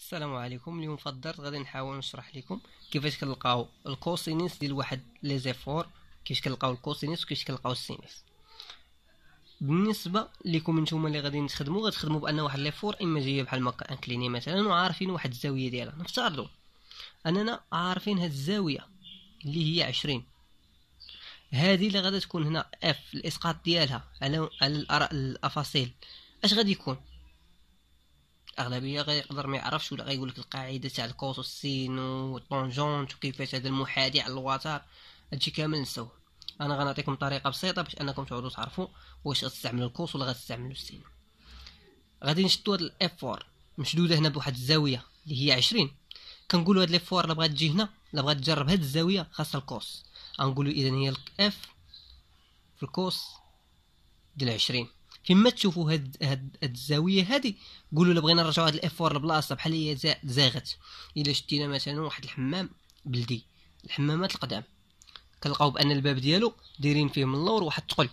السلام عليكم. اليوم فضلت غادي نحاول نشرح لكم كيفاش كنلقاو ال cosinus ديال واحد les efforts كيفاش كنلقاو ال cosinus وكيفاش كنلقاو ال sinus. بالنسبة لكم نتوما اللي غادي تخدموا غتخدموا بأن واحد l'effort إما جاية بحال هكا incliné مثلا وعارفين واحد الزاوية ديالها. نفترضوا أننا عارفين هاد الزاوية اللي هي عشرين. هذه اللي غادي تكون هنا F الإسقاط ديالها على على الأفاصيل. أش غادي يكون؟ الاغلبيه غيقدر ما يعرفش ولا غيقول لك القاعدة تاع ال cos وال sin وال tangente وكيفاش هذا المحاذي على الوتر هادشي كامل نسوه. أنا غنعطيكم طريقة بسيطة باش أنكم تعودوا تعرفوا واش غتستعملوا ال cos ولا غتستعملوا ال sin. غادي نشدو هاد الاف 4 مشدودة هنا بواحد الزاوية اللي هي 20 كنقولوا هاد الاف 4 لا بغات تجي هنا لا بغات تجرب هاد الزاوية خاصها ال cos غنقولوا اذا هي ال F في ال cos ديال 20 فيما تشوفوا هاد هاد, هاد الزاوية هادي. قولوا لا بغينا نرجعوا هاد الاف 4 لبلاصة بحال هي زاغت. إلا شدينا مثلا واحد الحمام بلدي. الحمامات القدام. كنلقاو بأن الباب ديالو دايرين فيه من اللور واحد الثقل.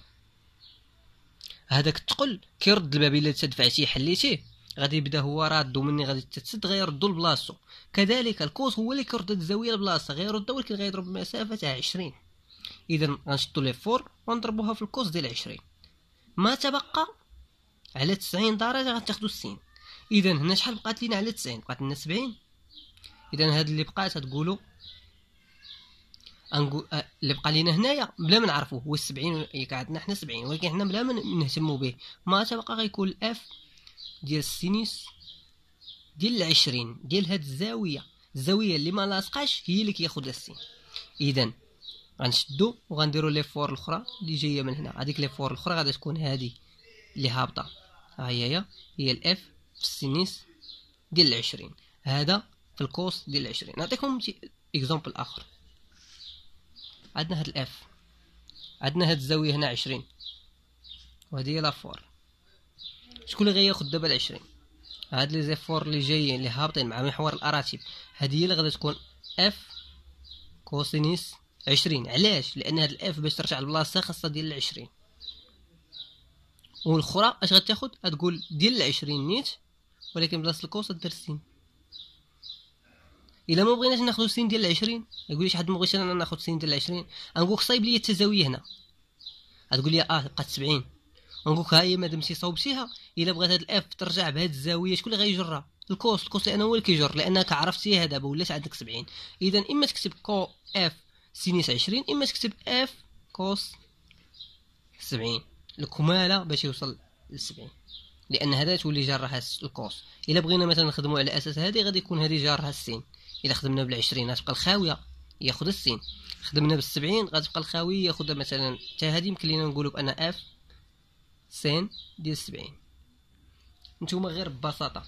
هذاك الثقل كيرد الباب إلا تدفعتيه حليتيه. غادي يبدا هو راد ومني غادي تتسد غيردو لبلاصتو. كذلك ال cos هو اللي كيرد الزاوية لبلاصتها غيردو ولكن غيضرب بمسافه تاع 20 اذا غنشدو l'effort ونضربوها في ال cos ديال 20 ما تبقى على 90 درجة غتاخدو ال sin. اذا هنا شحال بقات لينا على 90 بقات لنا 70 اذا هاد اللي بقات تقولوا انقول أه، اللي بقى لينا هنايا بلا ما نعرفوه هو 70 ياك عندنا حنا 70 ولكن حنا بلا ما نهتموا به. ما تبقى غيكون ال F ديال ال sinus ديال 20 ديال هاد الزاوية. الزاوية اللي ما لاصقاش هي اللي كياخذ ال sin. اذا غنشدو وغنديرو l'effort الأخرى اللي جاية من هنا. هذيك l'effort الأخرى غادي تكون هذه اللي هابطة. ها هي هي. ال F في ال sinus ديال العشرين. هذا في ال cos ديال العشرين. نعطيكم exemple آخر. عندنا هاد ال F عندنا هاد الزاوية هنا عشرين. وهذه هي l'effort. شكون اللي غياخد دابا العشرين هاد les efforts اللي جايين اللي هابطين مع محور الأراتيب هذه هي اللي غادي تكون F cosinus عشرين. علاش؟ لأن هاد ال F باش ترجع لبلاصتها خاصها ديال العشرين. والأخرى أش غتاخد؟ غتقول ديال العشرين نيت ولكن بلاصة ال cos دير ال sin. إلا ما بغيناش ناخذ ال sin ديال العشرين يقول لي شي حد ما بغيتش أنا ناخذ ال sin ديال العشرين. غنقول صايب لي الزاوية هنا. غتقول لي آه بقات سبعين. غنقول ها هي ما دمتي صوبتيها إلا بغات هاد ال F ترجع بهاد الزاوية شكون اللي غيجرها؟ ال cos ال cos لأنه هو اللي كيجر لانك عرفتيها دابا ولات عندك سبعين. اذا إما تكتب كو F sinus عشرين إما تكتب F cos سبعين. الكمالة باش يوصل لسبعين لأن هذا تولي جارها ال cos إلا بغينا مثلا نخدمو على أساس هذه غادي يكون هذه جارها ال sin. إلا خدمنا بالعشرين غتبقى الخاوية يأخذ ال sin. خدمنا بالسبعين غتبقى الخاوية ياخذها مثلا حتى هذه. يمكن لينا نقولوا بأن F sin ديال السبعين نتوما غير ببساطة.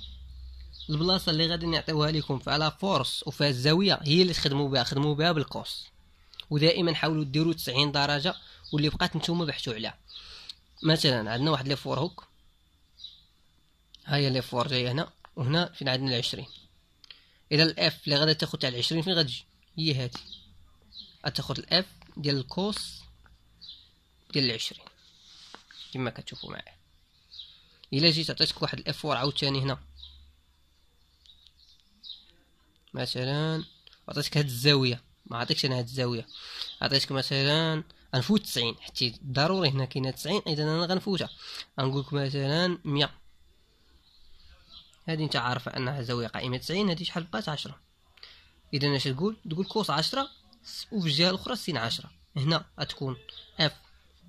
البلاصة اللي غادي نعطيوها لكم على force وفيها الزاويه هي اللي تخدموا بها. خدموا بها بال cos ودائما حاولوا ديروا 90 درجة واللي بقات نتوما بحثوا عليها. مثلا عندنا واحد l'effort هوك. هيا l'effort جاية هنا وهنا فين عندنا العشرين. إذا ال F اللي غادا تاخد تاع العشرين فين غتجي؟ هي هادي غتاخد ال F ديال الكوس ديال العشرين. كما كتشوفوا معايا. إلا جيت عطيتك واحد الإف فور عاوتاني هنا. مثلا عطيتك هاد الزاوية. ما عطيتكش أنا هاد الزاوية. عطيتك مثلا غنفوت 90 حتى ضروري هنا كاينة 90 اذا أنا غنفوتها. غنقول لك مثلا 100 هذه أنت عارفة أنها زاوية قائمة 90 هذه شحال بقات 10 اذا أش تقول؟ تقول cos 10 وفي الجهة الأخرى sin 10 هنا غتكون F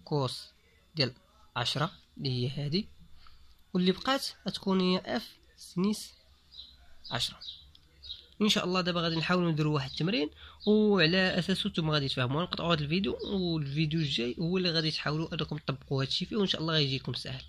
cos ديال 10 اللي هي هذه واللي بقات غتكون هي F sinus 10 إن شاء الله دابا غادي نحاولوا نديروا واحد التمرين وعلى اساسه نتوما غادي تفهموا نقطعوا هذا الفيديو والفيديو الجاي هو اللي غادي تحاولوا أنكم تطبقوا هذا الشيء فيه وإن شاء الله غيجيكم سهل